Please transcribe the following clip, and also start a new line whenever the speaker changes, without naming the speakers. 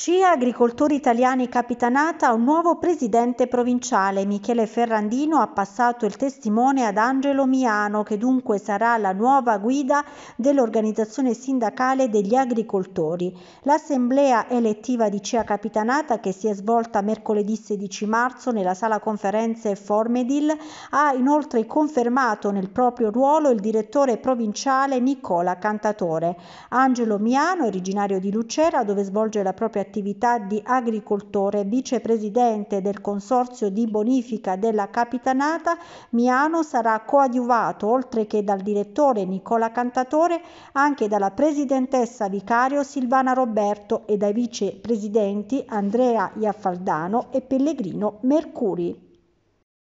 CIA Agricoltori Italiani Capitanata ha un nuovo presidente provinciale. Michele Ferrandino ha passato il testimone ad Angelo Miano, che dunque sarà la nuova guida dell'organizzazione sindacale degli agricoltori. L'assemblea elettiva di CIA Capitanata, che si è svolta mercoledì 16 marzo nella sala conferenze Formedil, ha inoltre confermato nel proprio ruolo il direttore provinciale Nicola Cantatore. Angelo Miano, originario di Lucera, dove svolge la propria attività di agricoltore, vicepresidente del consorzio di bonifica della Capitanata, Miano sarà coadiuvato, oltre che dal direttore Nicola Cantatore, anche dalla presidentessa vicario Silvana Roberto e dai vicepresidenti Andrea Iaffaldano e Pellegrino Mercuri.